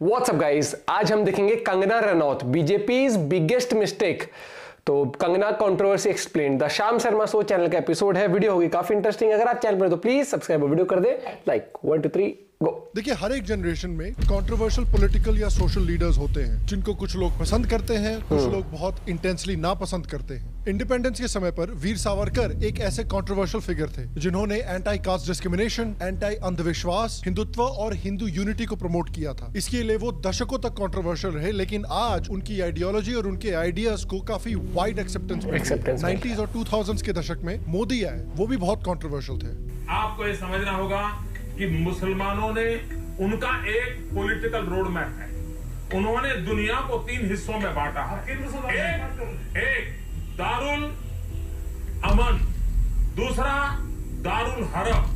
WhatsApp guys आज हम देखेंगे Kangana Ranaut BJP biggest mistake तो Kangana controversy explain the Shyam Sharma show channel का एपिसोड है, वीडियो होगी काफ़ी इंटरेस्टिंग अगर आप चैनल पर तो प्लीज़ सब्सक्राइब वीडियो कर दे। लाइक वन टू थ्री देखिए हर एक जनरेशन में कंट्रोवर्शियल पॉलिटिकल या सोशल लीडर्स होते हैं जिनको कुछ लोग पसंद करते हैं कुछ लोग बहुत इंटेंसली नापसंद करते हैं। इंडिपेंडेंस के समय पर वीर सावरकर एक ऐसे कंट्रोवर्शियल फिगर थे जिन्होंने एंटी कास्ट डिस्क्रिमिनेशन एंटी अंधविश्वास हिंदुत्व और हिंदू यूनिटी को प्रमोट किया था। इसके लिए वो दशकों तक कंट्रोवर्शियल रहे लेकिन आज उनकी आइडियोलॉजी और उनके आइडियाज़ को काफ़ी वाइड एक्सेप्टेंस 90s और 2000s के दशक में मोदी आए वो भी बहुत कॉन्ट्रोवर्शियल थे। आपको ये समझना होगा कि मुसलमानों ने उनका एक पॉलिटिकल रोड मैप है। उन्होंने दुनिया को तीन हिस्सों में बांटा है। एक, एक दारुल अमन दूसरा दारुल हरब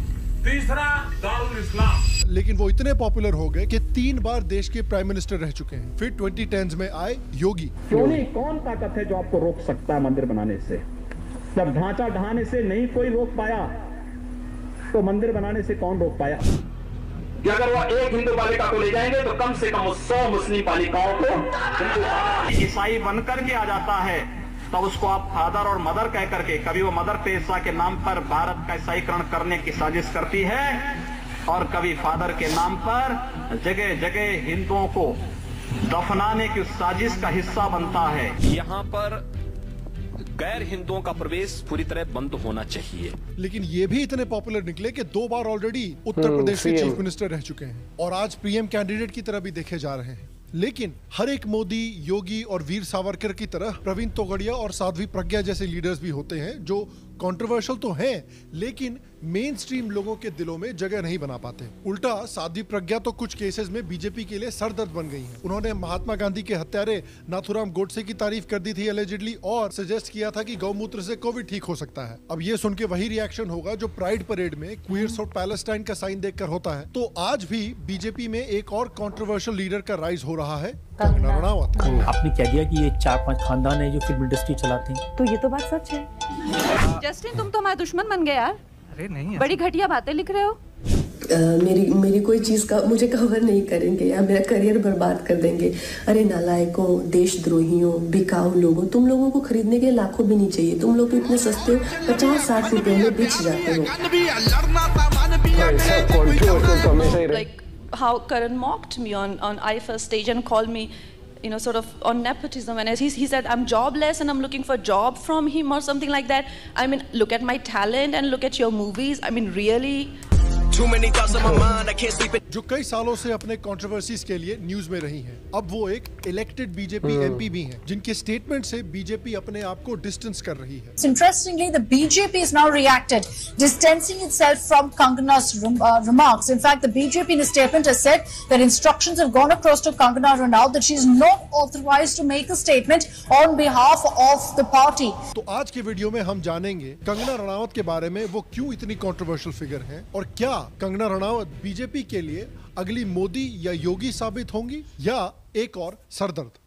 तीसरा दारुल इस्लाम। लेकिन वो इतने पॉपुलर हो गए कि तीन बार देश के प्राइम मिनिस्टर रह चुके हैं। फिर 2010s में आए योगी। क्यों नहीं कौन ताकत है जो आपको रोक सकता है मंदिर बनाने से? जब ढांचा ढहाने से नहीं कोई रोक पाया तो मंदिर बनाने से कौन रोक पाया? कि अगर वो एक हिंदू बालिका को ले जाएँगे तो कम से कम वो सौ मुस्लिम बालिकाओं को ईसाई बन करके आ जाता है तब उसको आप फादर और मदर कह करके कभी वो मदर टेरेसा के नाम पर भारत का ईसाईकरण करने की साजिश करती है और कभी फादर के नाम पर जगह जगह हिंदुओं को दफनाने की साजिश का हिस्सा बनता है। यहाँ पर गैर हिंदुओं का प्रवेश पूरी तरह बंद होना चाहिए। लेकिन ये भी इतने पॉपुलर निकले कि दो बार ऑलरेडी उत्तर प्रदेश के चीफ मिनिस्टर रह चुके हैं और आज पीएम कैंडिडेट की तरह भी देखे जा रहे हैं। लेकिन हर एक मोदी योगी और वीर सावरकर की तरह प्रवीण तोगड़िया और साध्वी प्रज्ञा जैसे लीडर्स भी होते हैं जो कंट्रोवर्शियल तो हैं लेकिन मेन स्ट्रीम लोगों के दिलों में जगह नहीं बना पाते। उल्टा साध्वी प्रज्ञा तो कुछ केसेस में बीजेपी के लिए सरदर्द बन गई हैं। उन्होंने महात्मा गांधी के हत्यारे नाथुराम गोडसे की तारीफ़ कर दी थी एलिजिडली और सजेस्ट किया था कि गौमूत्र से कोविड ठीक हो सकता है। अब ये सुन के वही रिएक्शन होगा जो प्राइड परेड में क्वीर्स और पैलेस्टाइन का साइन देखकर होता है। तो आज भी बीजेपी में एक और कॉन्ट्रोवर्शियल लीडर का राइज हो रहा है कंगना रणावत। आपने कह दिया कि ये चार पाँच खानदान है जो फ़िल्म इंडस्ट्री चलाते हैं? तो ये तो बात सच है। जस्टिन तुम तो हमारे दुश्मन बन गए यार। अरे नहीं बड़ी घटिया बातें लिख रहे हो। अ, मेरी मेरी कोई चीज़ का मुझे कवर नहीं करेंगे या मेरा करियर बर्बाद कर देंगे। अरे नालायकों देशद्रोहियों बिकाऊ लोगों तुम लोगों को खरीदने के लाखों भी नहीं चाहिए। तुम लोग भी इतने सस्ते हो पचास साठ रुपए में बिछ जाते हो। तो ही like how Karan mocked me on on IFA stage and called me you know sort of on nepotism. And as he, he said I'm jobless and I'm looking for a job from him or something like that. I mean look at my talent and look at your movies. I mean really जो कई सालों से अपने controversies के लिए news में रही हैं, अब वो एक इलेक्टेड बीजेपी एम पी भी हैं, जिनके स्टेटमेंट से बीजेपी अपने आप को डिस्टेंस कर रही है। Interestingly BJP is now reacted distancing itself from Kangana remarks in fact BJP statement has said that instructions have across to Kangana Ranaut that is not authorised to make a statement on behalf of the party तो आज के video में हम जानेंगे कंगना रनौत के बारे में वो क्यों इतनी कॉन्ट्रोवर्शियल फिगर है और क्या कंगना रनावत बीजेपी के लिए अगली मोदी या योगी साबित होंगी या एक और सरदर्द?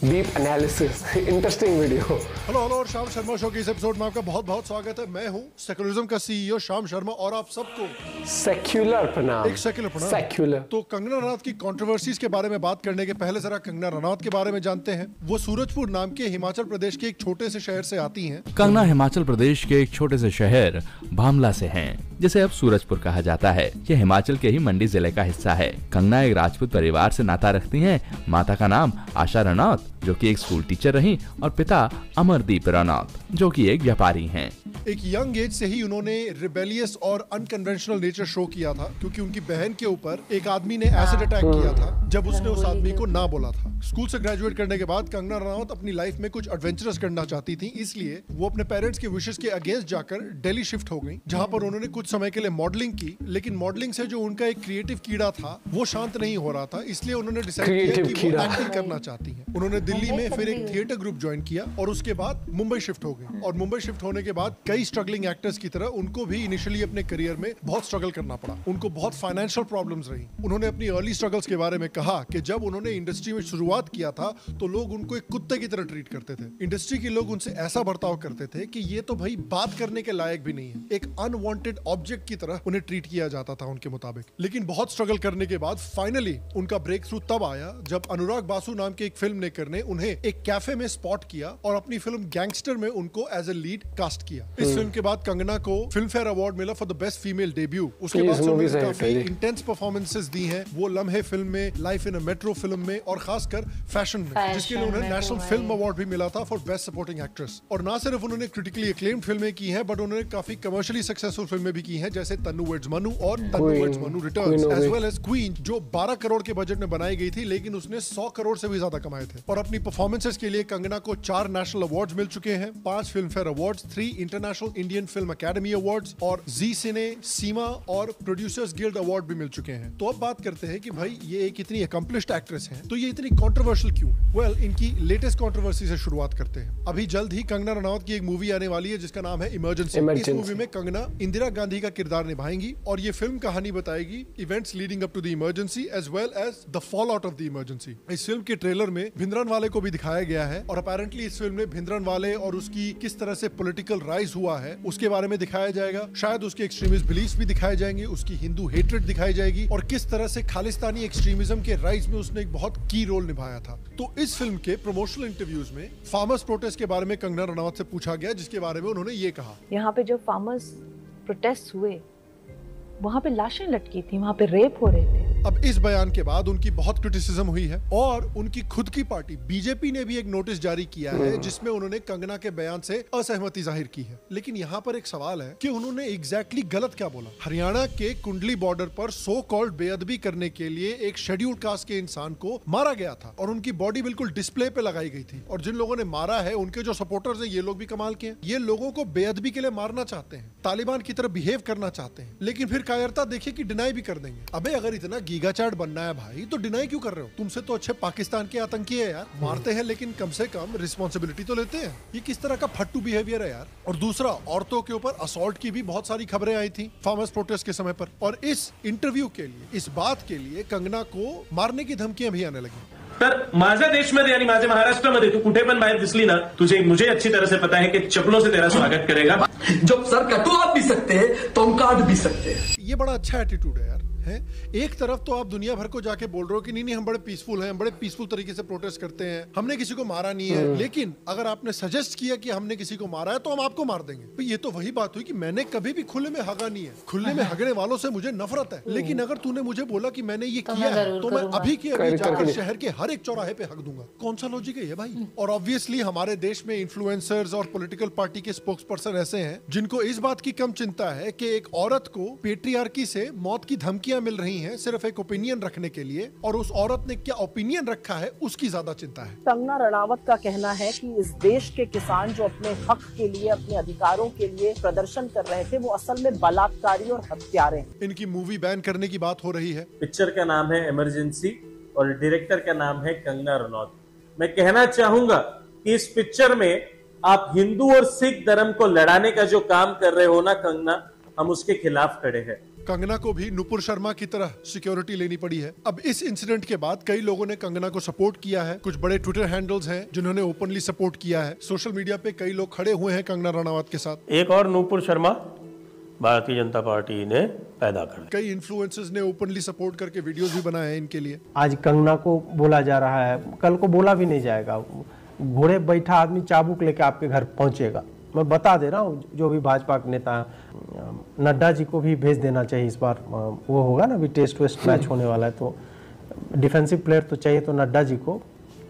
Deep analysis interesting video hello hello और शाम शर्मा शो के इस एपिसोड में आपका बहुत बहुत स्वागत है। मैं हूँ सेकुलरिज्म का सीईओ शाम शर्मा और आप सबको सेक्युलर प्रणाम। एक सेकुलर प्रणाम। सेक्युलर तो कंगना रनावत की कंट्रोवर्सीज के बारे में बात करने के पहले जरा कंगना रनावत के बारे में जानते हैं। वो सूरजपुर नाम के हिमाचल प्रदेश के एक छोटे से शहर से आती है। कंगना हिमाचल प्रदेश के एक छोटे से शहर भामला से हैं, जिसे अब सूरजपुर कहा जाता है यह हिमाचल के ही मंडी ज़िले का हिस्सा है कंगना एक राजपूत परिवार से नाता रखती हैं। माता का नाम आशा रनौत, जो कि एक स्कूल टीचर रही और पिता अमरदीप रनौत, जो कि एक व्यापारी हैं। एक यंग एज से ही उन्होंने रिबेलियस और अनकन्वेंशनल नेचर शो किया था, क्योंकि उनकी बहन के ऊपर एक आदमी ने एसिड अटैक किया था, जब उसने उस आदमी को ना बोला था स्कूल से ग्रेजुएट करने के बाद कंगना रनौत अपनी लाइफ में कुछ एडवेंचरस करना चाहती थी, इसलिए वो अपने पेरेंट्स के विशेष के अगेंस्ट जाकर दिल्ली शिफ्ट हो गई, जहाँ पर उन्होंने कुछ समय के लिए मॉडलिंग की लेकिन मॉडलिंग से जो उनका एक क्रिएटिव कीड़ा था वो शांत नहीं हो रहा था इसलिए उन्होंने डिसाइड किया कि वो एक्टिंग करना चाहती हैं। उन्होंने दिल्ली में फिर एक थिएटर ग्रुप ज्वाइन किया और उसके बाद मुंबई शिफ्ट हो गई और मुंबई शिफ्ट होने के बाद कई स्ट्रगलिंग एक्टर्स की तरह उनको भी इनिशियली अपने करियर में बहुत स्ट्रगल करना पड़ा। उनको बहुत फाइनेंशियल प्रॉब्लम्स रही। उन्होंने अपनी अर्ली स्ट्रगल्स के बारे में कहा कि जब उन्होंने इंडस्ट्री में शुरुआत किया था तो लोग उनको एक कुत्ते की तरह ट्रीट करते थे। इंडस्ट्री के लोग उनसे ऐसा बर्ताव करते थे कि ये तो भाई बात करने के लायक भी नहीं है। एक अनवांटेड ऑब्जेक्ट की तरह उन्हें ट्रीट किया जाता था उनके मुताबिक। लेकिन बहुत स्ट्रगल करने के बाद फाइनली उनका ब्रेक थ्रू तब आया जब अनुराग बासु नाम के एक फ़िल्म मेकर ने उन्हें एक कैफ़े में स्पॉट किया और अपनी फ़िल्म गैंगस्टर में उनको एज ए लीड कास्ट किया। इस हम्म। फ़िल्म के बाद कंगना को फ़िल्म फेयर अवार्ड मिला for the best female debut उसके बाद काफ़ी इंटेंस परफॉर्मेंसेस दी हैं वो लम्हे फ़िल्म में life in a metro film में और खासकर फ़ैशन में जिसके लिए उन्हें नेशनल फ़िल्म अवार्ड भी मिला था फॉर बेस्ट सपोर्टिंग एक्ट्रेस और ना सिर्फ़ उन्होंने क्रिटिकली एक्लेम्ड फ़िल्में की हैं बट उन्होंने काफ़ी कमर्शियली सक्सेसफुल फ़िल्में भी की हैं जैसे तन्नू वेड्स मनु और Tanu Queen, weds Manu returns as well as queen जो 12 करोड़ के बजट में बनाई गई थी लेकिन उसने 100 करोड़ से भी ज़्यादा कमाए थे। और अपनी परफॉर्मेंसेस के लिए कंगना को चार नेशनल अवार्ड्स मिल चुके हैं पाँच Filmfare awards three international Indian film academy awards और जी सिने सीमा और प्रोड्यूसर्स गिल्ड अवार्ड भी मिल चुके हैं। तो अब बात करते हैं कि भाई ये एक इतनी अकम्पलिश्ड एक्ट्रेस है तो ये इतनी कंट्रोवर्शियल क्यों है? वेल well, इनकी लेटेस्ट कॉन्ट्रोवर्सी से शुरुआत करते हैं। अभी जल्द ही कंगना रनौत की एक मूवी आने वाली है जिसका नाम है इमरजेंसी इस मूवी में कंगना इंदिरा गांधी का किरदार निभाएँगी और ये फ़िल्म कहानी बताएगी events leading up to the emergency as well as the fall out of the emergency इस फ़िल्म के ट्रेलर में भिंद्रन वाले को भी दिखाया गया है और अपेरेंटली इस फ़िल्म में भिंद्रन वाले और उसकी किस तरह से पॉलिटिकल राइज हुआ है, उसके बारे में दिखाया जाएगा। शायद उसके एक्सट्रीमिस्ट बिलीफ भी दिखाए जाएँगे, उसकी हिंदू हेट्रेड दिखाई जाएगी और किस तरह से खालिस्तानी एक्सट्रीमिज्म के राइज में उसने एक बहुत की रोल निभाया था। तो इस फ़िल्म के प्रमोशनल इंटरव्यूज़ में फार्मर्स प्रोटेस्ट के बारे में कंगना रनावत से पूछा गया, जिसके बारे में उन्होंने ये कहा। यहाँ पे जो फार्मर्स प्रोटेस्ट हुए वहाँ पे लाशें लटकी थी वहाँ पे रेप हो रहे थे। अब इस बयान के बाद उनकी बहुत क्रिटिसिज्म हुई है और उनकी खुद की पार्टी बीजेपी ने भी एक नोटिस जारी किया है हम्म। जिसमें उन्होंने कंगना के बयान से असहमति ज़ाहिर की है। लेकिन यहाँ पर एक सवाल है कि उन्होंने एग्जैक्टली गलत क्या बोला? हरियाणा के कुंडली बॉर्डर पर सो कॉल्ड बेअदबी करने के लिए एक शेड्यूल कास्ट के इंसान को मारा गया था और उनकी बॉडी बिल्कुल डिस्प्ले पे लगाई गई थी। और जिन लोगों ने मारा है उनके जो सपोर्टर्स हैं ये लोग भी कमाल के हैं। ये लोगों को बेअदबी के लिए मारना चाहते हैं तालिबान की तरफ़ बिहेव करना चाहते हैं। लेकिन फिर कायरता देखिए कि डिनाई भी कर देंगे। अबे अगर इतना गीगा चार्ट बनना है भाई तो डिनाई क्यों कर रहे हो? तुमसे तो अच्छे पाकिस्तान के आतंकी है यार। मारते हैं लेकिन कम से कम रिस्पॉन्सिबिलिटी तो लेते हैं। ये किस तरह का फट्टू बिहेवियर है यार? और दूसरा औरतों के ऊपर असॉल्ट की भी बहुत सारी खबरें आई थी फार्मर्स प्रोटेस्ट के समय पर। और इस इंटरव्यू के लिए इस बात के लिए कंगना को मारने की धमकियाँ भी आने लगी। तर माझ्या देशमध्ये आणि माझ्या महाराष्ट्रामध्ये तू कुठे पण बाहेर दिसली ना तुझे मुझे अच्छी तरह से पता है कि चप्पलों से तेरा स्वागत करेगा। जब सर कटवा भी सकते हैं तो हम काट भी सकते हैं। ये बड़ा अच्छा एटीट्यूड है यार। है। एक तरफ़ तो आप दुनिया भर को जाके बोल रहे हो कि नहीं नहीं हम बड़े पीसफुल हैं हम बड़े पीसफुल तरीके से प्रोटेस्ट करते हैं। हमने किसी को मारा नहीं है। हम्म। लेकिन अगर आपने सजेस्ट किया कि हमने किसी को मारा है तो हम आपको मार देंगे। तो ये तो वही बात हुई कि मैंने कभी भी खुले में हगा नहीं है। खुले में हगने वालों से मुझे नफरत है। लेकिन अगर तूने मुझे बोला कि मैंने ये तो किया है तो मैं अभी के अभी जाकर शहर के हर एक चौराहे पे हक दूँगा। कौन सा लॉजिक है ये भाई? और ऑब्वियसली हमारे देश में इन्फ्लुएंसर्स और पॉलिटिकल पार्टी के स्पोक्स पर्सन ऐसे हैं जिनको इस बात की कम चिंता है कि एक औरत को पेट्रियार्की से मौत की धमकियाँ मिल रही हैं सिर्फ़ एक ओपिनियन रखने के लिए और उस औरत ने क्या ओपिनियन रखा है उसकी ज़्यादा चिंता है। कंगना रणावत का कहना है कि इस देश के किसान जो अपने हक के लिए अपने अधिकारों के लिए प्रदर्शन कर रहे थे वो असल में बलात्कारी और हत्यारे इनकी मूवी बैन करने की बात हो रही है। पिक्चर का नाम है इमरजेंसी और डायरेक्टर का नाम है कंगना रनौत। मैं कहना चाहूँगा कि इस पिक्चर में आप हिंदू और सिख धर्म को लड़ाने का जो काम कर रहे हो ना कंगना हम उसके खिलाफ खड़े हैं। कंगना को भी नुपुर शर्मा की तरह सिक्योरिटी लेनी पड़ी है। अब इस इंसिडेंट के बाद कई लोगों ने कंगना को सपोर्ट किया है। कुछ बड़े ट्विटर हैंडल्स हैं जिन्होंने ओपनली सपोर्ट किया है। सोशल मीडिया पे कई लोग खड़े हुए हैं कंगना रनावत के साथ। एक और नूपुर शर्मा भारतीय जनता पार्टी ने पैदा कर कई इन्फ्लुएंसर्स ने ओपनली सपोर्ट करके वीडियोस भी बनाए हैं इनके लिए। आज कंगना को बोला जा रहा है। कल को बोला भी नहीं जाएगा। घोड़े बैठा आदमी चाबुक लेके आपके घर पहुंचेगा। मैं बता दे रहा हूँ, जो भी भाजपा के नेता, नड्डा जी को भी भेज देना चाहिए इस बार। वो होगा ना, अभी टेस्ट वेस्ट मैच होने वाला है तो डिफेंसिव प्लेयर तो चाहिए तो नड्डा जी को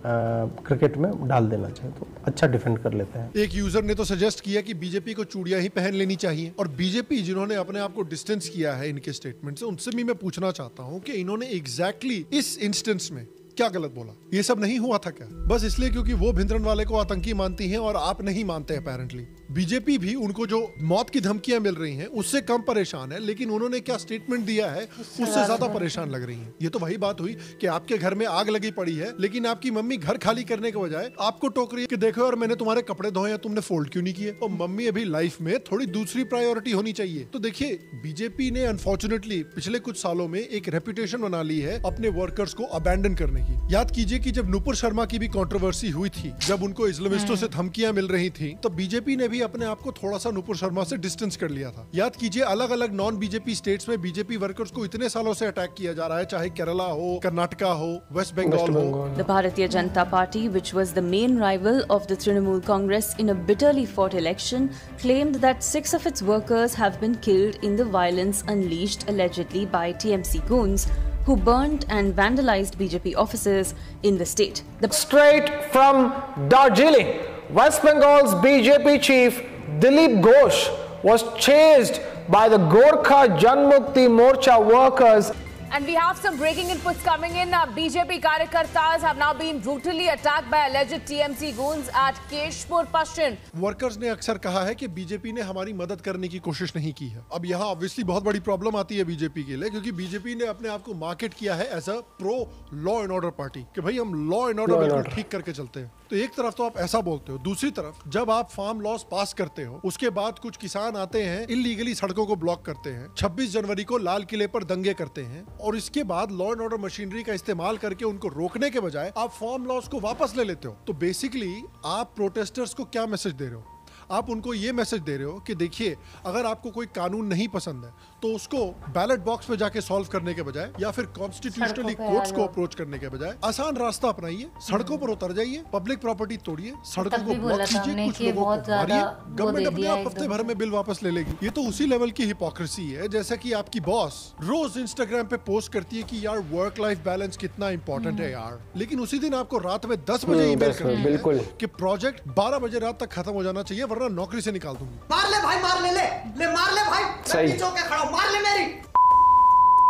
क्रिकेट में डाल देना चाहिए तो अच्छा डिफेंड कर लेते हैं। एक यूज़र ने तो सजेस्ट किया कि बीजेपी को चूड़िया ही पहन लेनी चाहिए, और बीजेपी जिन्होंने अपने आप को डिस्टेंस किया है इनके स्टेटमेंट से, उनसे भी मैं पूछना चाहता हूँ कि इन्होंने एग्जैक्टली exactly इस इंस्टेंस में क्या गलत बोला? ये सब नहीं हुआ था क्या? बस इसलिए क्योंकि वो भिंद्रन वाले को आतंकी मानती हैं और आप नहीं मानते अपेरेंटली बीजेपी भी उनको जो मौत की धमकियाँ मिल रही हैं उससे कम परेशान है लेकिन उन्होंने क्या स्टेटमेंट दिया है उससे ज़्यादा परेशान। लग रही हैं। ये तो वही बात हुई कि आपके घर में आग लगी पड़ी है लेकिन आपकी मम्मी घर खाली करने के बजाय आपको टोक रही है कि देखो यार मैंने तुम्हारे कपड़े धोए हैं तुमने फोल्ड क्यों नहीं किए? और मम्मी अभी लाइफ में थोड़ी दूसरी प्रायोरिटी होनी चाहिए। तो देखिए बीजेपी ने अनफॉर्चुनेटली पिछले कुछ सालों में एक रेपुटेशन बना ली है अपने वर्कर्स को अबैंडन करने की। याद कीजिए की जब नुपुर शर्मा की भी कॉन्ट्रोवर्सी हुई थी जब उनको इस्लामिस्टों से धमकियाँ मिल रही थी तो बीजेपी ने भी भी अपने आप को थोड़ा सा नुपुर शर्मा से डिस्टेंस कर लिया था याद कीजिए अलग अलग नॉन बीजेपी स्टेट्स में बीजेपी वर्कर्स को इतने सालों से अटैक किया जा रहा है चाहे केरला हो कर्नाटका हो वेस्ट बंगाल हो the Bharatiya Janata party which was the main rival of the Trinamool Congress in bitterly fought election claimed that six of its workers have violence unleashed allegedly by T M C goons Who burnt and vandalized BJP offices in the state? The straight from Darjeeling. West Bengal's BJP chief Dilip Ghosh was chased by the Gorkha Janmukti Morcha workers And we have some breaking inputs coming in. Uh, BJP Karyakartas have now been brutally attacked by alleged TMC goons at Keshpur Pashchin. Workers ने अक्सर कहा है कि BJP ने हमारी मदद करने की कोशिश नहीं की है अब यहाँ ऑब्वियसली बहुत बड़ी प्रॉब्लम आती है बीजेपी के लिए क्योंकि बीजेपी ने अपने आप को मार्केट किया है as a pro law and order party कि भाई हम law and order Law and बिल्कुल order. ठीक करके चलते हैं तो एक तरफ़ तो आप ऐसा बोलते हो, दूसरी तरफ़ जब आप फार्म लॉस पास करते हो, उसके बाद कुछ किसान आते हैं इलीगली सड़कों को ब्लॉक करते हैं 26 जनवरी को लाल किले पर दंगे करते हैं और इसके बाद लॉ एंड ऑर्डर मशीनरी का इस्तेमाल करके उनको रोकने के बजाय आप फार्म लॉस को वापस ले लेते हो। तो बेसिकली आप प्रोटेस्टर्स को क्या मैसेज दे रहे हो? आप उनको ये मैसेज दे रहे हो कि देखिए, अगर आपको कोई कानून नहीं पसंद है तो उसको बैलेट बॉक्स में जाके सॉल्व करने के बजाय या फिर कॉन्स्टिट्यूशनली कोर्ट्स को अप्रोच करने के बजाय आसान रास्ता अपनाइए सड़कों पर उतर जाइए पब्लिक प्रॉपर्टी तोड़िए सड़कों को ब्लॉक कीजिए कुछ लोगों को मारिए गवर्नमेंट अपने आप हफ़्ते भर में बिल वापस ले लेगी। ये तो उसी लेवल की हिपोक्रेसी है जैसा कि आपकी बॉस रोज इंस्टाग्राम पे पोस्ट करती है की यार वर्क लाइफ बैलेंस कितना इम्पोर्टेंट है यार। लेकिन उसी दिन आपको रात में दस बजे हम्म, ईमेल दस करती है बिल्कुल। कि प्रोजेक्ट बारह बजे रात तक खत्म हो जाना चाहिए वरना नौकरी से निकाल दूँगी। मार ले भाई मार ले ले ले मार ले भाई। सही। खड़ा मार ले मेरी।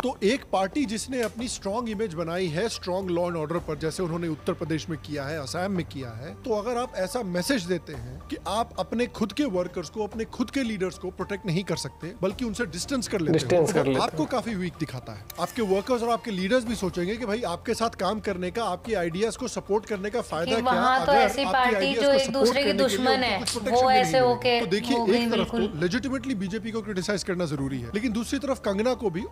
तो एक पार्टी जिसने अपनी स्ट्रॉन्ग इमेज बनाई है स्ट्रॉन्ग लॉ एंड ऑर्डर पर जैसे उन्होंने उत्तर प्रदेश में किया है असम में किया है तो अगर आप ऐसा मैसेज देते हैं कि आप अपने खुद के वर्कर्स को अपने खुद के लीडर्स को प्रोटेक्ट नहीं कर सकते बल्कि उनसे डिस्टेंस कर लेते हो, कर तो लेते आपको काफ़ी वीक दिखाता है। आपके वर्कर्स और आपके लीडर्स भी सोचेंगे कि भाई आपके साथ काम करने का आपके आइडियाज़ को सपोर्ट करने का फ़ायदा क्या तो ऐसी पार्टी जो एक दूसरे की करने के लिए दुश्मन है, वो ऐसे होके तो देखिए एक तरफ़ तो। लेजिटिमेटली बीजेपी को क्रिटिसाइज करना ज़रूरी है लेकिन दूसरी तरफ़ कंगना को भी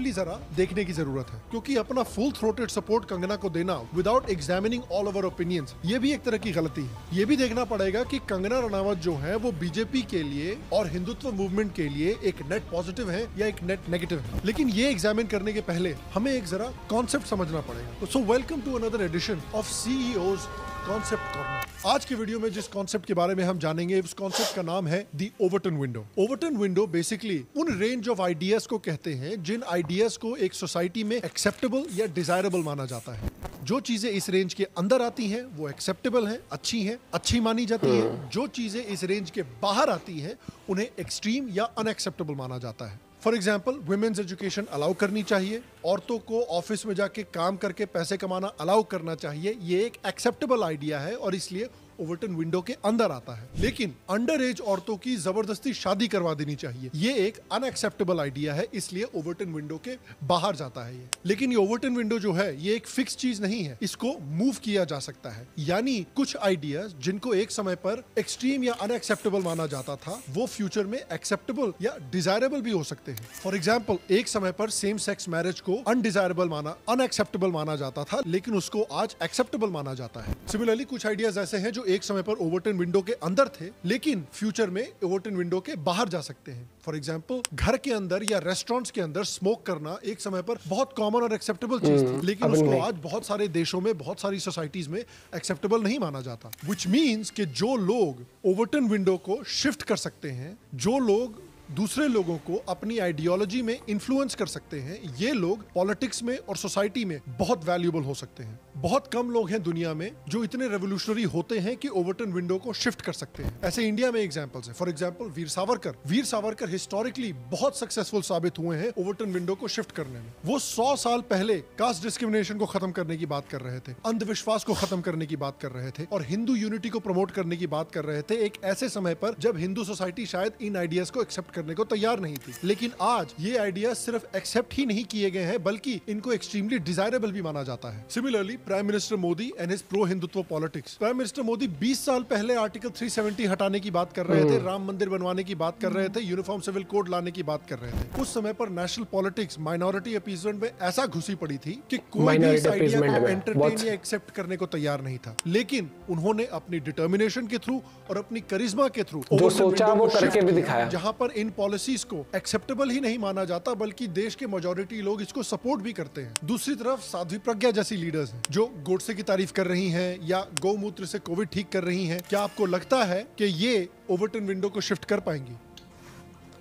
ऑब्जेक्टिवली जरा देखने की ज़रूरत है, क्योंकि अपना फुल थ्रोटेड सपोर्ट कंगना को देना without examining all over opinions ये भी एक तरह की गलती है। ये भी देखना पड़ेगा कि कंगना रनावत जो है, वो बीजेपी के लिए और हिंदुत्व मूवमेंट के लिए एक नेट पॉजिटिव है या एक नेट नेगेटिव है। लेकिन ये एग्जामिन करने के पहले हमें एक जरा कॉन्सेप्ट समझना पड़ेगा। So welcome to another edition of CEOs concept corner आज के वीडियो में जिस कॉन्सेप्ट के बारे में हम जानेंगे, उस कॉन्सेप्ट का नाम है the Overton window Overton window basically उन रेंज ऑफ़ आइडियाज़ को कहते हैं, जिन आइडियाज़ को एक सोसाइटी में एक्सेप्टेबल या डिजायरेबल माना जाता है। जो चीज़ें इस रेंज के अंदर आती हैं, वो एक्सेप्टेबल हैं, अच्छी हैं, अच्छी मानी जाती है। जो चीज़ें इस रेंज के बाहर आती हैं, उन्हें एक्सट्रीम या अनएक्सेप्टेबल माना जाता है। For example women's education allow करनी चाहिए, औरतों को ऑफ़िस में जाके काम करके पैसे कमाना अलाउ करना चाहिए, ये एक एक्सेप्टेबल आइडिया है और इसलिए ओवरटन विंडो के अंदर आता है। लेकिन अंडर एज औरतों की ज़बरदस्ती शादी करवा देनी चाहिए। ये एक अनएक्सेप्टेबल आइडिया है, इसलिए ओवरटन विंडो के बाहर जाता है ये। लेकिन ये ओवरटन विंडो जो है, ये एक फिक्स चीज़ नहीं है। इसको मूव किया जा सकता है। यानी कुछ आइडिया जिनको एक समय पर एक्सट्रीम या अनएक्सेप्टेबल माना जाता था, वो फ्यूचर में एक्सेप्टेबल या डिजायरेबल भी हो सकते हैं। फॉर एग्ज़ाम्पल एक समय पर सेम सेक्स मैरिज को अनडिजायरेबल माना अनएक्सेप्टेबल माना जाता था, लेकिन उसको आज एक्सेप्टेबल माना जाता है। सिमिलरली कुछ आइडियाज़ ऐसे हैं जो एक समय पर ओवरटन विंडो के अंदर थे लेकिन फ्यूचर में ओवरटन विंडो के बाहर जा सकते हैं। फॉर एग्ज़ाम्पल घर के अंदर या रेस्टोरेंट्स के अंदर स्मोक करना एक समय पर बहुत कॉमन और एक्सेप्टेबल चीज़ हम्म, थी लेकिन उसको आज बहुत सारे देशों में बहुत सारी सोसाइटीज में एक्सेप्टेबल नहीं माना जाता। विच मीन्स कि जो लोग ओवरटन विंडो को शिफ्ट कर सकते हैं जो लोग दूसरे लोगों को अपनी आइडियोलॉजी में इन्फ्लुएंस कर सकते हैं ये लोग पॉलिटिक्स में और सोसाइटी में बहुत वैल्यूबल हो सकते हैं। बहुत कम लोग हैं दुनिया में जो इतने रेवोल्यूशनरी होते हैं कि ओवरटर्न विंडो को शिफ्ट कर सकते हैं। ऐसे इंडिया में एग्जाम्पल्स है। For example Veer Savarkar Veer Savarkar historically बहुत सक्सेसफुल साबित हुए हैं ओवरटर्न विंडो को शिफ्ट करने में। वो सौ साल पहले कास्ट डिस्क्रिमिनेशन को खत्म करने की बात कर रहे थे, अंधविश्वास को खत्म करने की बात कर रहे थे और हिंदू यूनिटी को प्रमोट करने की बात कर रहे थे एक ऐसे समय पर जब हिंदू सोसाइटी शायद इन आइडियाज़ को एक्सेप्ट करने को तैयार नहीं थी। लेकिन आज ये आइडिया सिर्फ़ एक्सेप्ट ही नहीं किए गए हैं, बल्कि इनको एक्सट्रीमली डिजायरेबल भी माना जाता है। Similarly prime minister Modi and his pro Hindutva politics prime minister Modi 20 साल पहले आर्टिकल 370 हटाने की बात कर रहे थे हम्म। राम मंदिर बनवाने की बात कर रहे थे यूनिफॉर्म सिविल कोड लाने की बात कर रहे थे। उस समय पर नेशनल पॉलिटिक्स माइनॉरिटी अपीजमेंट में ऐसा घुसी पड़ी थी कि कोई भी इस आइडिया को एंटरटेन या एक्सेप्ट करने को तैयार नहीं था। लेकिन उन्होंने अपनी डिटर्मिनेशन के थ्रू और अपनी करिश्मा के थ्रू जो सोचा वो करके भी दिखाया। जहाँ पर इन पॉलिसीज़ को एक्सेप्टेबल ही नहीं माना जाता बल्कि देश के मेजोरिटी लोग इसको सपोर्ट भी करते हैं। दूसरी तरफ़ साध्वी प्रज्ञा जैसी लीडर्स हैं। जो गोडसे की तारीफ़ कर रही हैं या गौमूत्र से कोविड ठीक कर रही हैं क्या आपको लगता है कि ये ओवरटन विंडो को शिफ्ट कर पाएँगी?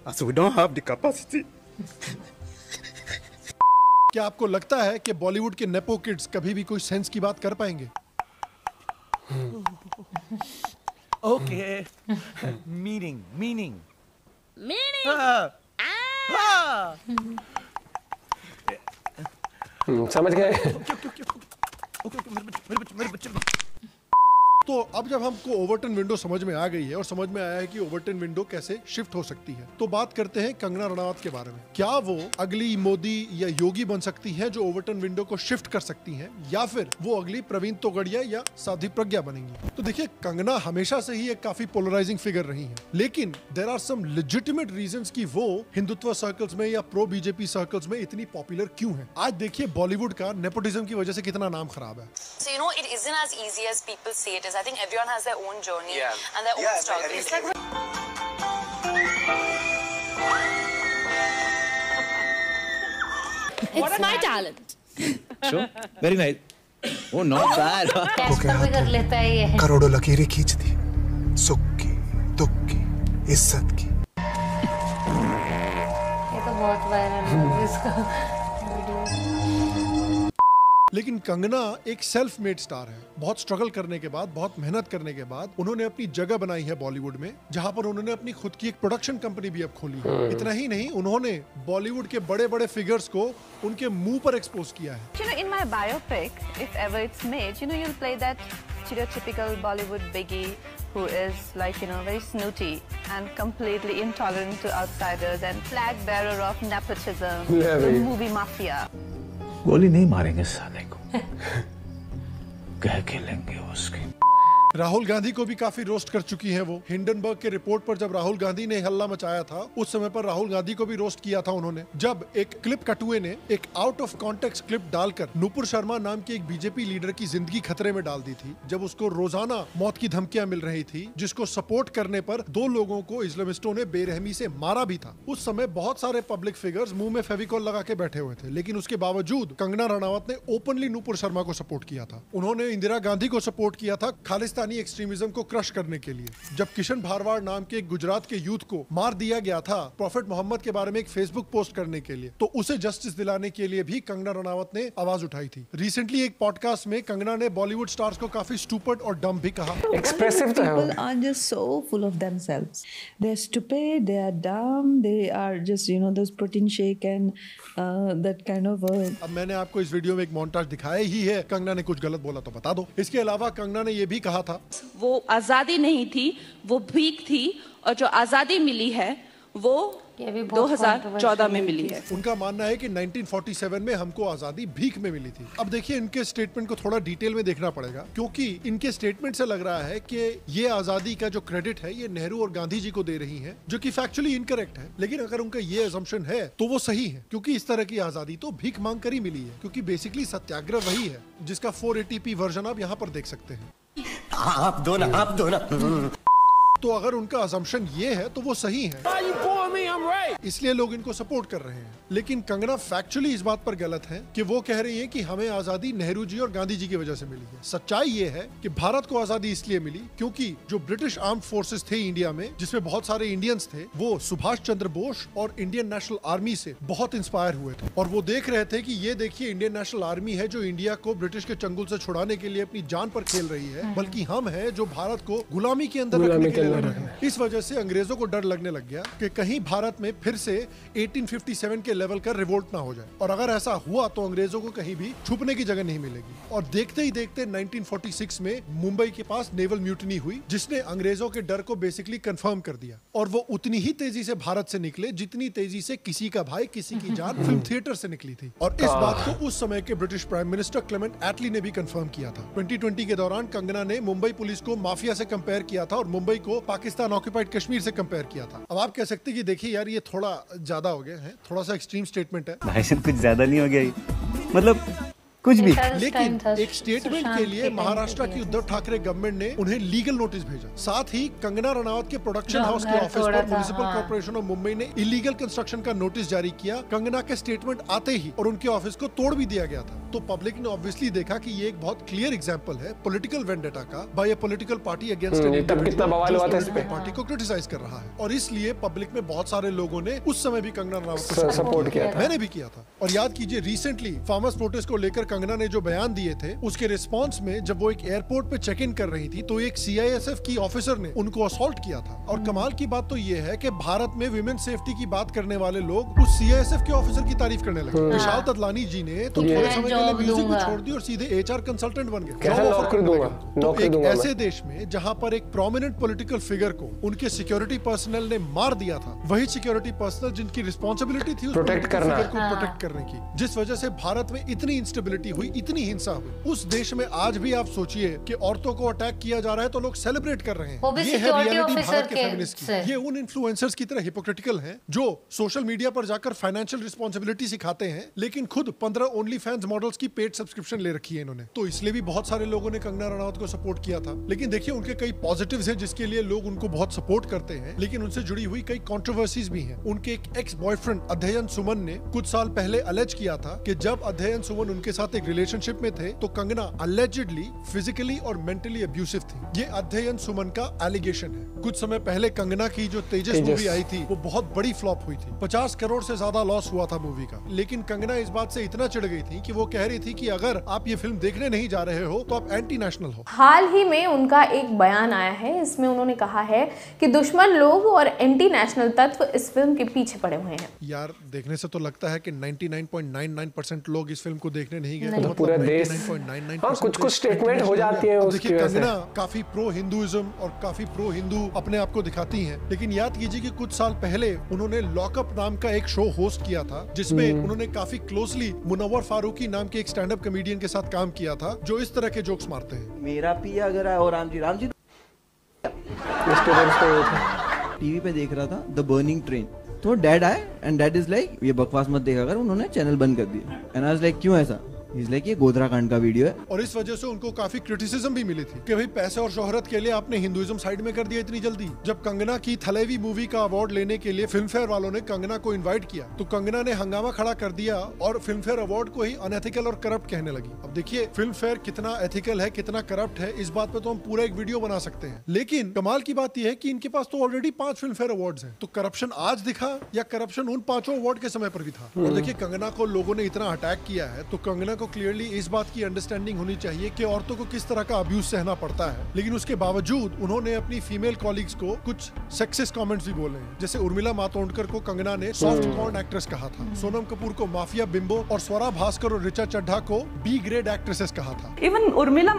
As we don't have the capacity. क्या आपको लगता है कि बॉलीवुड के नेपो किड्स कभी भी कोई सेंस की बात कर पाएँगे? ओके मीनिंग मीनिंग मीनिंग समझ meaning. 오케이 오케이 오케이, 오케이, 오케이. तो अब जब हमको ओवरटन विंडो समझ में आ गई है और समझ में आया है कि ओवरटर्न विंडो कैसे शिफ्ट हो सकती है तो बात करते हैं कंगना रनावत के बारे में। क्या वो अगली मोदी या योगी बन सकती है जो ओवरटन विंडो को शिफ्ट कर सकती है या फिर वो अगली प्रवीण तोगड़िया या साध्वी प्रज्ञा बनेंगी? तो देखिए कंगना हमेशा से ही एक काफ़ी पोलराइजिंग फिगर रही है लेकिन there are some legitimate reason की वो हिंदुत्व सर्कल्स में या प्रो बीजेपी सर्कल्स में इतनी पॉपुलर क्यों है। आज देखिए बॉलीवुड का नेपोटिज्म की वजह से कितना नाम खराब है। So you know, I think everyone has their own journey Yeah. and their Yeah, own struggle. I It's like It's my talent. Sure. Very nice. Oh, not bad. Casper भी कर लेता है ये करोड़ों लकीरें खींच दी सुख की दुख की इज़्ज़त की ये तो बहुत वायरल है इसका लेकिन कंगना एक सेल्फ मेड स्टार है बहुत स्ट्रगल करने के बाद बहुत मेहनत करने के बाद उन्होंने अपनी जगह बनाई है बॉलीवुड में जहाँ पर उन्होंने अपनी खुद की एक प्रोडक्शन कंपनी भी अब खोली है हम्म। इतना ही नहीं उन्होंने बॉलीवुड के बड़े बड़े फिगर्स को उनके मुँह पर एक्सपोज किया है You know, in my biopic, if ever it's made, you know, you'll play that stereotypical Bollywood biggie who is like, you know, very snooty and completely intolerant to outsiders and flag bearer of nepotism, Yeah, the movie mafia. गोली नहीं मारेंगे साले को। कह के लेंगे उसकी। राहुल गांधी को भी काफ़ी रोस्ट कर चुकी है वो। हिंडनबर्ग के रिपोर्ट पर जब राहुल गांधी ने हल्ला मचाया था, उस समय पर राहुल गांधी को भी रोस्ट किया था उन्होंने। जब एक क्लिप कटुए ने एक आउट ऑफ़ कॉन्टेक्स्ट क्लिप डालकर नुपुर शर्मा नाम की एक बीजेपी लीडर की ज़िंदगी खतरे में डाल दी थी, जब उसको रोज़ाना मौत की धमकियाँ मिल रही थी, जिसको सपोर्ट करने पर दो लोगों को इस्लामिस्टों ने बेरहमी से मारा भी था। उस समय बहुत सारे पब्लिक फिगर्स मुँह में फेविकॉल लगा के बैठे हुए थे, लेकिन उसके बावजूद कंगना रनावत ने ओपनली नुपुर शर्मा को सपोर्ट किया था। उन्होंने इंदिरा गांधी को सपोर्ट किया था, खालिस्तानी एक्सट्रीमिज्म को क्रश करने के लिए। जब किशन भारवाड़ नाम के एक गुजरात के यूथ को मार दिया गया था प्रॉफिट मोहम्मद के बारे में एक फेसबुक पोस्ट करने के लिए तो उसे जस्टिस दिलाने के लिए भी कंगना रनावत ने आवाज़ उठाई थी। रिसेंटली एक पॉडकास्ट में कंगना ने बॉलीवुड स्टार्स को काफ़ी स्टूपर्ड और डम भी कहा। People are just so full of themselves. They're stupid, they are dumb, they are just, you know, those protein shake and uh, that kind of. Uh, अब मैंने आपको इस वीडियो में एक मोन्टाज दिखाया ही है। कंगना ने कुछ गलत बोला तो बता दो। इसके अलावा कंगना ने ये भी कहा था। वो आज़ादी नहीं थी वो भीख थी और जो आज़ादी मिली है वो 2014 में मिली है। उनका मानना है कि 1947 में हमको आज़ादी भीख में मिली थी। अब देखिए इनके स्टेटमेंट को थोड़ा डिटेल में देखना पड़ेगा क्योंकि इनके स्टेटमेंट से लग रहा है कि ये आज़ादी का जो क्रेडिट है ये नेहरू और गांधी जी को दे रही हैं जो कि फैक्चुअली इनकरेक्ट है। लेकिन अगर उनका ये एजम्पन है तो वो सही है क्योंकि इस तरह की आज़ादी तो भीख मांग कर ही मिली है क्योंकि बेसिकली सत्याग्रह वही है जिसका 480p वर्जन आप यहाँ पर देख सकते हैं आप दो ना आप दो ना। तो अगर उनका असम्पशन ये है तो वो सही है। इसलिए लोग इनको सपोर्ट कर रहे हैं। लेकिन कंगना फैक्चुअली इस बात पर गलत है कि वो कह रही है कि हमें आज़ादी नेहरू जी और गांधी जी की वजह से मिली है। सच्चाई ये है कि भारत को आज़ादी इसलिए मिली क्योंकि जो ब्रिटिश आर्म फोर्सेस थे इंडिया में जिसमें बहुत सारे इंडियंस थे वो सुभाष चंद्र बोस और इंडियन नेशनल आर्मी से बहुत इंस्पायर हुए थे। और वो देख रहे थे कि ये देखिए इंडियन नेशनल आर्मी है जो इंडिया को ब्रिटिश के चंगुल से छुड़ाने के लिए अपनी जान पर खेल रही है बल्कि हम है जो भारत को गुलामी के अंदर रखने के के लिए इस वजह से अंग्रेज़ों को डर लगने लग गया कि कहीं भारत में फिर से 1857 के लेवल का रिवोल्ट ना हो जाए। और अगर ऐसा हुआ तो अंग्रेज़ों को कहीं भी छुपने की जगह नहीं मिलेगी। और देखते ही देखते 1946 में मुंबई के पास नेवल म्यूटनी हुई जिसने अंग्रेज़ों के डर को बेसिकली कंफर्म कर दिया। और वो उतनी ही तेज़ी से भारत से निकले जितनी तेज़ी से किसी का भाई किसी की जान फ़िल्म थिएटर से निकली थी। और इस बात को उस समय के British prime minister Clement Attlee ने भी कंफर्म किया था। 2020 के दौरान कंगना ने मुंबई पुलिस को माफिया से कंपेयर किया था और मुंबई को पाकिस्तान ऑक्यूपाइड कश्मीर से कंपेयर किया था। अब आप कह सकते हैं कि देखिए यार ये थोड़ा ज़्यादा हो गया है थोड़ा सा एक्सट्रीम स्टेटमेंट है। भाई कुछ ज़्यादा नहीं हो गया ये? मतलब कुछ भी। लेकिन एक स्टेटमेंट के लिए महाराष्ट्र की उद्धव ठाकरे गवर्नमेंट ने उन्हें लीगल नोटिस भेजा। साथ ही कंगना रनावत के प्रोडक्शन हाउस के ऑफ़िस पर म्यूनिसिपल। कॉर्पोरेशन ऑफ़ मुंबई ने इलीगल कंस्ट्रक्शन का नोटिस जारी किया। कंगना के स्टेटमेंट आते ही और उनके ऑफ़िस को तोड़ भी दिया गया था। तो पब्लिक ने ऑब्वियसली देखा कि ये एक बहुत क्लियर एग्जांपल है पॉलिटिकल वेंडेटा का by a political party against तब कितना बवाल हुआ था इस पे। पार्टी को क्रिटिसाइज कर रहा है और इसलिए पब्लिक में बहुत सारे लोगों ने उस समय भी कंगना रनावत स- को support किया था। मैंने भी किया था और याद कीजिए रिसेंटली फार्मर्स प्रोटेस्ट को लेकर कंगना ने जो बयान दिए थे उसके रिस्पॉन्स में जब वो एक एयरपोर्ट पे चेक इन कर रही थी तो एक सीआईएसएफ की ऑफिसर ने उनको असॉल्ट किया था और कमाल की बात तो ये है कि भारत में विमेन सेफ्टी की बात करने वाले लोग उस सीआईएसएफ के ऑफिसर की तारीफ़ करने लगे हम्म। विशाल ददलानी जी ने तो थोड़े समय के म्यूज़िक को छोड़ दी और सीधे एचआर कंसल्टेंट बन गए। कैसे Job offer नौकरी दूँगा? तो नौकरी दूँगा ऐसे देश में जहाँ पर एक प्रोमिनेंट पॉलिटिकल फिगर को उनके सिक्योरिटी पर्सनल ने मार दिया था वही सिक्योरिटी पर्सनल जिनकी रिस्पॉन्सिबिलिटी थी करना। को हाँ। प्रोटेक्ट करने की जिस वजह से भारत में इतनी इंस्टेबिलिटी हुई इतनी हिंसा हुई। उस देश में आज भी आप सोचिए कि औरतों को अटैक किया जा रहा है तो लोग सेलिब्रेट कर रहे हैं। ये है security भारत के के की। ये उन इन्फ्लुएंसर्स की तरह हिपोक्रिटिकल हैं जो सोशल मीडिया पर जाकर फाइनेंशियल रिस्पॉन्सिबिलिटी सिखाते हैं लेकिन खुद पंद्रह ओनली फैंस मॉडल्स की पेड सब्सक्रिप्शन ले रखी है इन्होंने। तो इसलिए भी बहुत सारे लोगों ने कंगना रनावत को सपोर्ट किया था। लेकिन देखिए उनके कई पॉजिटिव्स हैं जिसके लिए लोग उनको बहुत सपोर्ट करते हैं लेकिन उनसे जुड़ी हुई कई कंट्रोवर्सीज भी हैं। उनके एक एक्स बॉयफ्रेंड अध्ययन सुमन ने कुछ साल पहले अलेज किया था कि जब अध्ययन सुमन उनके साथ एक रिलेशनशिप में थे तो कंगना अलेजिडली फिजिकली और मेंटली अब्यूसिव थी। ये अध्ययन सुमन का एलिगेशन है। कुछ समय पहले कंगना की जो तेजस तेजस। मूवी आई थी वो बहुत बड़ी फ्लॉप हुई थी। पचास करोड़ से ज़्यादा लॉस हुआ था मूवी का। लेकिन कंगना इस बात से इतना चिढ़ गई थी कि वो कह रही थी कि अगर आप ये फ़िल्म देखने नहीं जा रहे हो तो आप एंटी नेशनल हो। हाल ही में उनका एक बयान आया है इसमें उन्होंने कहा है कि दुश्मन लोग और एंटी नेशनल तत्व इस फ़िल्म के पीछे पड़े हुए हैं। यार देखने से तो लगता है कि 99.99 परसेंट लोग इस फ़िल्म को देखने नहीं गए। तो तो पूरा देश- हाँ, कुछ- कुछ तो statement हो जाती है अब उसकी कंगना काफ़ी प्रो हिंदुइज्म और काफ़ी प्रो हिंदू अपने आप को दिखाती है। लेकिन याद कीजिए की कुछ साल पहले उन्होंने लॉकअप नाम का एक शो होस्ट किया था जिसमें हम्म। उन्होंने काफ़ी क्लोजली मुनवर फारूकी नाम के एक स्टैंड अप कमेडियन के साथ काम किया था जो इस तरह के जोक्स मारते हैं। मेरा पिया अगर है और राम जी राम जी टीवी पे देख रहा था द बर्निंग ट्रेन तो डैड आए एंड डैड इज़ लाइक ये बकवास मत देखा कर उन्होंने चैनल बंद कर दिया। एंड आई वाज लाइक क्यों ऐसा? लाइक ये गोधरा कांड का वीडियो है। और इस वजह से उनको काफ़ी क्रिटिसिज्म भी मिली थी कि भाई पैसे और शोहरत के लिए आपने हिंदुइज्म साइड में कर दिया इतनी जल्दी। जब कंगना की थलेवी मूवी का अवार्ड लेने के लिए फ़िल्म फेयर वालों ने कंगना को इनवाइट किया तो कंगना ने हंगामा खड़ा कर दिया और फ़िल्म फेयर अवार्ड को ही अनएथिकल और करप्ट कहने लगी। अब देखिए फ़िल्म फेयर कितना एथिकल है, कितना करप्ट है, इस बात पे तो हम पूरा एक वीडियो बना सकते हैं। लेकिन कमाल की बात यह है कि इनके पास तो ऑलरेडी पाँच फ़िल्म फेयर अवार्ड है। तो करप्शन आज दिखा या करप्शन उन पाँचों अवार्ड के समय पर भी था? और। देखिए, कंगना को लोगों ने इतना अटैक किया है तो कंगना को क्लियरली इस बात की अंडरस्टैंडिंग होनी चाहिए कि औरतों को किस तरह का अब्यूज सहना पड़ता है लेकिन उसके बावजूद उन्होंने अपनी फीमेल कॉलीग्स को कुछ सेक्सिस्ट कमेंट्स भी बोले हैं जैसे उर्मिला मातोंडकर को कंगना ने सॉफ्ट। कॉर्न एक्ट्रेस कहा था सोनम कपूर को माफिया बिम्बो और स्वरा भास्कर और रिचा चड्ढा को बी ग्रेड एक्ट्रेसेस कहा था even Urmila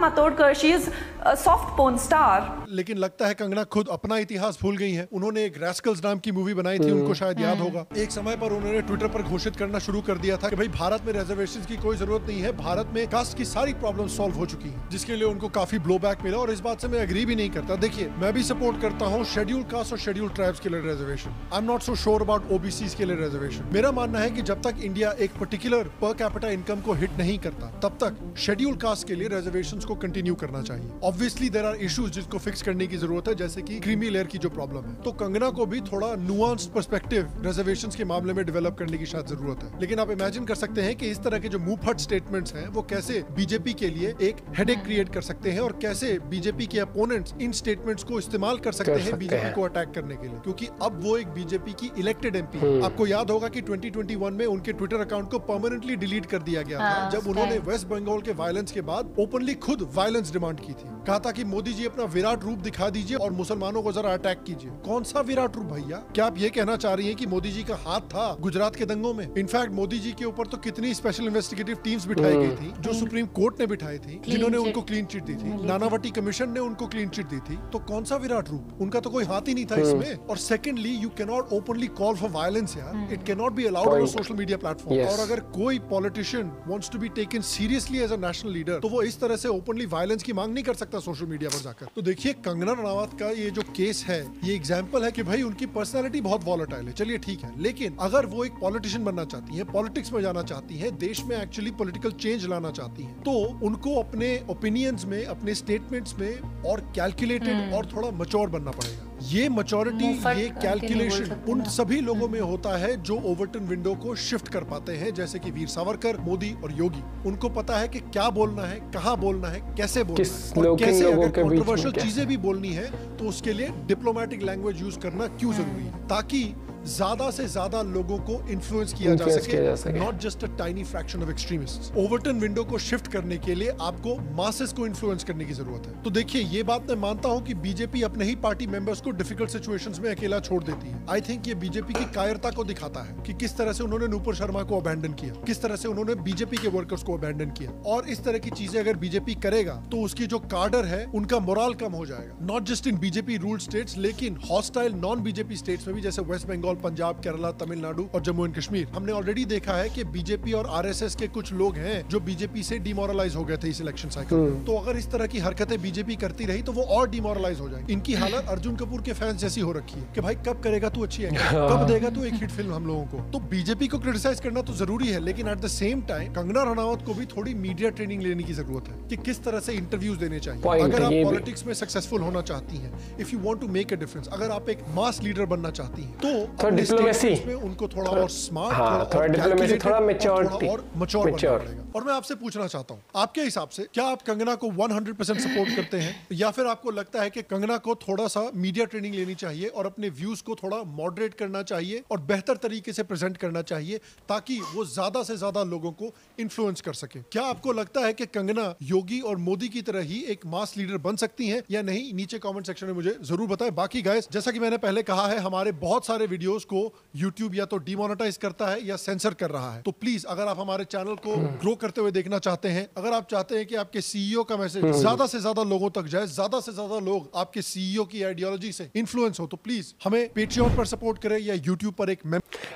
she is a soft porn star. लेकिन लगता है कंगना खुद अपना इतिहास भूल गई है उन्होंने एक रैस्कल्स नाम की मूवी बनाई थी। उनको शायद याद हम्म। होगा एक समय पर उन्होंने ट्विटर पर घोषित करना शुरू कर दिया था कि भाई भारत में रिजर्वेशन की कोई ज़रूरत नहीं है, भारत में कास्ट की सारी प्रॉब्लम सॉल्व हो चुकी है। जिसके लिए उनको काफ़ी ब्लो बैक मिला और इस बात से मैं एग्री भी नहीं करता। देखिए, मैं भी सपोर्ट करता हूँ शेड्यूल कास्ट और शेड्यूल ट्राइब्स के लिए reservation I am not so sure about OBC के लिए रिजर्वेशन मेरा मानना है कि जब तक इंडिया एक पर्टिकुलर पर कैपिटा इनकम को हिट नहीं करता, तब तक शेड्यूल कास्ट के लिए रिजर्वेशन को कंटिन्यू करना चाहिए। ऑब्वियसली देर आर इश्यूज़ जिसको फिक्स करने की ज़रूरत है, जैसे कि क्रीमी लेयर की जो प्रॉब्लम है। तो कंगना को भी थोड़ा नुआंस पर्सपेक्टिव रिजर्वेशन के मामले में डेवलप करने की शायद ज़रूरत है। लेकिन आप इमेजिन कर सकते हैं कि इस तरह के जो मुँह फट स्टेटमेंट्स हैं वो कैसे बीजेपी के लिए एक हेडेक क्रिएट कर सकते हैं और कैसे बीजेपी के अपोनेंट्स इन स्टेटमेंट्स को इस्तेमाल कर सकते कर हैं बीजेपी हैं। को अटैक करने के लिए। क्योंकि अब वो एक बीजेपी की इलेक्टेड एमपी हम्म। आपको याद होगा कि 2021 में उनके ट्विटर अकाउंट को परमानेंटली डिलीट कर दिया गया था। हाँ, जब उन्होंने वेस्ट बंगाल के वायलेंस के बाद ओपनली खुद वायलेंस डिमांड की थी। कहा था कि मोदी जी अपना विराट रूप दिखा दीजिए और मुसलमानों को जरा अटैक कीजिए। कौन सा विराट रूप भैया? क्या आप ये कहना चाह रही हैं कि मोदी जी का हाथ था गुजरात के दंगों में? इनफैक्ट मोदी जी के ऊपर तो कितनी स्पेशल इन्वेस्टिगेटिव टीम्स बिठाई गई थी जो सुप्रीम कोर्ट ने बिठाई थी जिन्होंने उनको क्लीन चिट दी थी। नानावटी कमीशन ने उनको क्लीन चिट दी थी। तो कौन सा विराट रूप? उनका तो कोई हाथ ही नहीं था इसमें। और secondly you cannot openly call for violence यार। It cannot be allowed on social media platform और अगर कोई politician wants to be taken seriously as a national leader तो वो इस तरह से ओपनली वायलेंस की मांग नहीं कर सकता सोशल मीडिया पर जाकर। तो देखिए कंगना रनावत का ये जो केस है ये एग्ज़ाम्पल है कि भाई उनकी पर्सनैलिटी बहुत वॉलेटाइल है। चलिए ठीक है। लेकिन अगर वो एक पॉलिटिशियन बनना चाहती है पॉलिटिक्स में जाना चाहती है देश में एक्चुअली पॉलिटिकल चेंज लाना चाहती है। तो उनको अपने ओपिनियंस में अपने स्टेटमेंट्स में और कैलकुलेटेड और थोड़ा मच्योर बनना पड़ेगा। ये मच्योरिटी मुंहफट ये कैलकुलेशन उन सभी लोगों में होता है जो ओवरटन विंडो को शिफ्ट कर पाते हैं जैसे कि वीर सावरकर मोदी और योगी। उनको पता है कि क्या बोलना है कहाँ बोलना है कैसे बोलना किस है। और कैसे अगर के बीच में कंट्रोवर्शियल चीज़ें भी बोलनी है तो उसके लिए डिप्लोमेटिक लैंग्वेज यूज़ करना क्यों ज़रूरी है? ताकि ज़्यादा से ज़्यादा लोगों को इन्फ्लुएंस किया जा सके। Not just a tiny fraction of extremist Overton window को शिफ्ट करने के लिए आपको मासेस को इन्फ्लुएंस करने की ज़रूरत है। तो देखिए ये बात मैं मानता हूँ कि बीजेपी अपने ही पार्टी मेंबर्स को डिफ़िकल्ट सिचुएशंस में अकेला छोड़ देती है। आई थिंक ये बीजेपी की कायरता को दिखाता है कि किस तरह से उन्होंने नूपुर शर्मा को अबैंडन किया किस तरह से उन्होंने बीजेपी के वर्कर्स को अबैंडन किया। और इस तरह की चीज़ें अगर बीजेपी करेगा तो उसकी जो कार्डर है उनका मोराल कम हो जाएगा। Not just in BJP rule states लेकिन हॉस्टाइल नॉन बीजेपी स्टेट्स में भी जैसे वेस्ट बंगाल पंजाब केरला तमिलनाडु और जम्मू एंड कश्मीर। हमने ऑलरेडी देखा है कि बीजेपी और आरएसएस के कुछ लोग हैं जो बीजेपी से डिमोरलाइज हो गए थे इस इलेक्शन साइकिल में। तो अगर इस तरह की हरकतें बीजेपी करती रही तो वो और डिमोरलाइज हो जाएगी। इनकी हालत अर्जुन कपूर के फैंस जैसी हो रखी है कि भाई कब करेगा तू अच्छी कब देगा तू एक हिट फ़िल्म हम लोगों को? तो बीजेपी को क्रिटिसाइज करना तो ज़रूरी है लेकिन at the same time Kangana Ranaut को भी थोड़ी मीडिया ट्रेनिंग लेने की ज़रूरत है कि किस तरह से इंटरव्यूज़ देने चाहिए। Point अगर आप पॉलिटिक्स में सक्सेसफुल होना चाहती हैं if you want to make a difference अगर आप एक मास लीडर बनना चाहती हैं तो statements में उनको थोड़ा थोड़ा- और स्मार्ट हाँ, थोड़ा diplomacy, थोड़ा maturity। और मच्योर पड़ेगा। और मैं आपसे पूछना चाहता हूँ आपके हिसाब से क्या आप कंगना को 100% सपोर्ट करते हैं? या फिर आपको लगता है कि कंगना को थोड़ा सा मीडिया ट्रेनिंग लेनी चाहिए और अपने व्यूज़ को थोड़ा मॉडरेट करना चाहिए और बेहतर तरीके से प्रेजेंट करना चाहिए ताकि वो ज़्यादा से ज़्यादा लोगों को इन्फ्लुएंस कर सके? क्या आपको लगता है कि कंगना योगी और मोदी की तरह ही एक मास लीडर बन सकती है या नहीं? नीचे कॉमेंट सेक्शन में मुझे ज़रूर बताए। बाकी गाय जैसा की मैंने पहले कहा है हमारे बहुत सारे वीडियोस को यूट्यूब या तो डिमोनेटाइज करता है या सेंसर कर रहा है तो प्लीज़ अगर आप हमारे चैनल को ग्रो करते हुए देखना चाहते हैं अगर आप चाहते हैं कि आपके सीईओ का मैसेज हम्म। ज़्यादा से ज़्यादा लोगों तक जाए ज़्यादा से ज़्यादा लोग आपके सीईओ की आइडियोलॉजी से इन्फ्लुएंस हो तो प्लीज़ हमें पेट्रियन पर सपोर्ट करें या यूट्यूब पर एक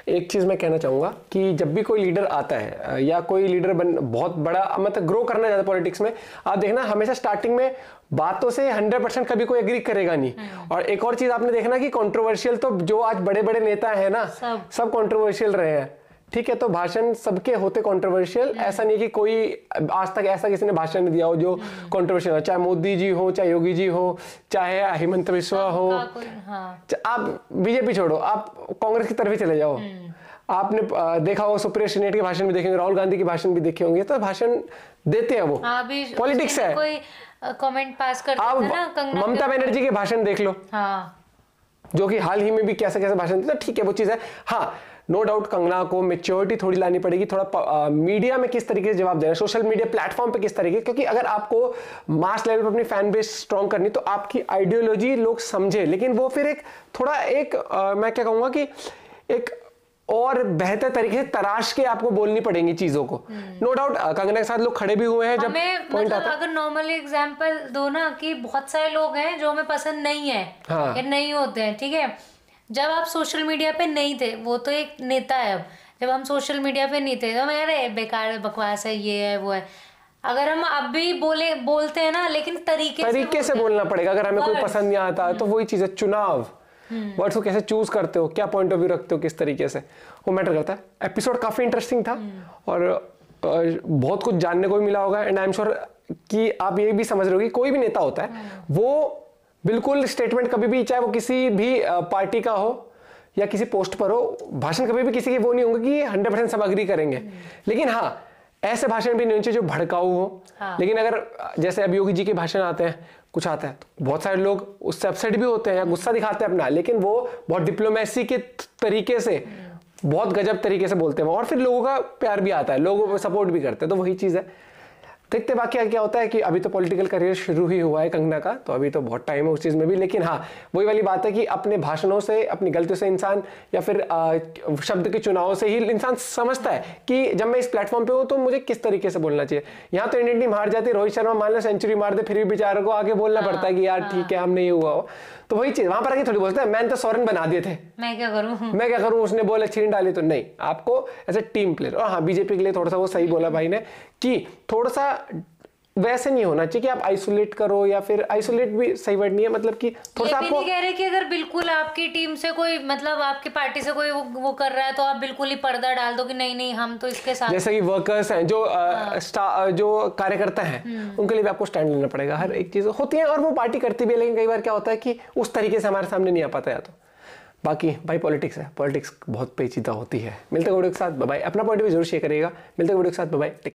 एक चीज़ मैं कहना चाहूँगा कि जब भी कोई लीडर आता है या कोई लीडर बन बहुत बड़ा मतलब ग्रो करना चाहता है पॉलिटिक्स में आप देखना हमेशा स्टार्टिंग में बातों से 100 परसेंट कभी कोई एग्री करेगा नहीं। और एक और चीज़ आपने देखना कि कंट्रोवर्शियल तो जो आज बड़े बड़े नेता है ना सब। सब कंट्रोवर्शियल रहे हैं। ठीक है तो भाषण सबके होते कंट्रोवर्शियल ऐसा नहीं कि कोई आज तक ऐसा किसी ने भाषण नहीं दिया हो जो कंट्रोवर्शियल हो चाहे मोदी जी हो चाहे योगी जी हो चाहे हेमंत बिस्वा हो। हाँ। आप बीजेपी छोड़ो आप कांग्रेस की तरफ़ ही चले जाओ। आपने देखा होगा सुप्रिया श्रीनेट के भाषण भी देखेंगे राहुल गांधी के भाषण भी देखे होंगे तो भाषण देते हैं वो। हाँ पॉलिटिक्स है। कोई कमेंट पास करता आप ना कंगना ममता बनर्जी के भाषण देख लो। हाँ। जो कि हाल ही में भी कैसे कैसे भाषण देते ठीक है वो चीज़ है। हाँ नो डाउट कंगना को मेच्योरिटी थोड़ी लानी पड़ेगी थोड़ा मीडिया में किस तरीके से जवाब देना सोशल मीडिया प्लेटफॉर्म पे किस तरीके क्योंकि अगर आपको मास लेवल पर अपनी फ़ैन बेस स्ट्रॉन्ग करनी तो आपकी आइडियोलॉजी लोग समझे लेकिन वो फिर एक थोड़ा एक अ, मैं क्या कहूँगा कि एक और बेहतर तरीके से तराश के आपको बोलनी पड़ेंगी चीज़ों को। नो डाउट कंगना के साथ लोग खड़े भी हुए हैं जब पॉइंट मतलब अगर नॉर्मली एग्जांपल दो ना कि बहुत सारे लोग हैं जो हमें पसंद नहीं है हाँ। या नहीं होते हैं ठीक है? जब आप सोशल मीडिया पे नहीं थे वो तो एक नेता है अब। जब हम सोशल मीडिया पे नहीं थे तो मैं अरे बेकार बकवास है ये है वो है। अगर हम अब भी बोले बोलते हैं ना लेकिन तरीके तरीके से से बोलना पड़ेगा। अगर हमें कोई पसंद नहीं आता तो वही चीज़ है चुनाव। हम्म। वर्ड्स को कैसे चूज़ करते हो? क्या पॉइंट ऑफ़ व्यू रखते हो? किस तरीके से? वो मैटर करता है। एपिसोड काफ़ी इंटरेस्टिंग था और बहुत कुछ जानने को भी मिला होगा एंड आई एम श्योर कि आप ये भी समझ रहे हो कि कोई भी नेता होता है वो बिल्कुल स्टेटमेंट कभी भी चाहे वो किसी भी पार्टी का हो या किसी पोस्ट पर हो भाषण कभी भी किसी के वो नहीं होंगे कि हंड्रेड परसेंट सब अग्री करेंगे। लेकिन हाँ ऐसे भाषण भी नहीं होने चाहिए जो भड़काऊ हो। हाँ। लेकिन अगर जैसे अब योगी जी के भाषण आते हैं कुछ आता है। तो बहुत सारे लोग उससे अपसेट भी होते हैं या गुस्सा दिखाते हैं अपना, लेकिन वो बहुत डिप्लोमेसी के तरीके से, बहुत गजब तरीके से बोलते हैं और फिर लोगों का प्यार भी आता है, लोगों सपोर्ट भी करते हैं तो वही चीज़ है। देखते बाकी क्या होता है कि अभी तो पॉलिटिकल करियर शुरू ही हुआ है कंगना का तो अभी तो बहुत टाइम है उस चीज़ में भी। लेकिन हाँ वही वाली बात है कि अपने भाषणों से अपनी गलतियों से इंसान या फिर आ, शब्द के चुनाव से ही इंसान समझता है कि जब मैं इस प्लेटफॉर्म पे हूँ तो मुझे किस तरीके से बोलना चाहिए। यहाँ तो इंडियन टीम हार जाती है रोहित शर्मा मान लो सेंचुरी मार दे फिर भी बेचारे को आगे बोलना पड़ता है कि यार ठीक है हमने ये हुआ। हो तो वही चीज़ वहाँ पर आके थोड़ी बोलते हैं मैंने तो सोरेन बना दिए थे। मैं क्या करूँ? मैं क्या करूँ? उसने बॉल नहीं डाली तो नहीं आपको एज ए टीम प्लेयर और हाँ बीजेपी के लिए थोड़ा सा वो सही बोला भाई ने कि थोड़ा सा वैसे नहीं होना चाहिए कि आप आइसोलेट करो या फिर आइसोलेट भी सही वर्ड नहीं है मतलब कि थोड़ा सा आपको कह रहे कि अगर बिल्कुल आपकी टीम से कोई मतलब आपकी पार्टी से कोई वो, वो कर रहा है तो आप बिल्कुल ही पर्दा डाल दो कि नहीं नहीं हम तो इसके साथ जैसे कि वर्कर्स हैं जो अ, स्टा- अ, जो कार्यकर्ता हैं हम्म। उनके लिए भी आपको स्टैंड लेना पड़ेगा हर एक चीज़ होती है और वो पार्टी करती भी है लेकिन कई बार क्या होता है कि उस तरीके से हमारे सामने नहीं आ पाता या तो। बाकी भाई पॉलिटिक्स है पॉलिटिक्स बहुत पेचीदा होती है। मिलते हैं वीडियो के साथ बाय अपना पॉइंट भी ज़रूर शेयर करिएगा। मिलते हैं वीडियो के साथ बाय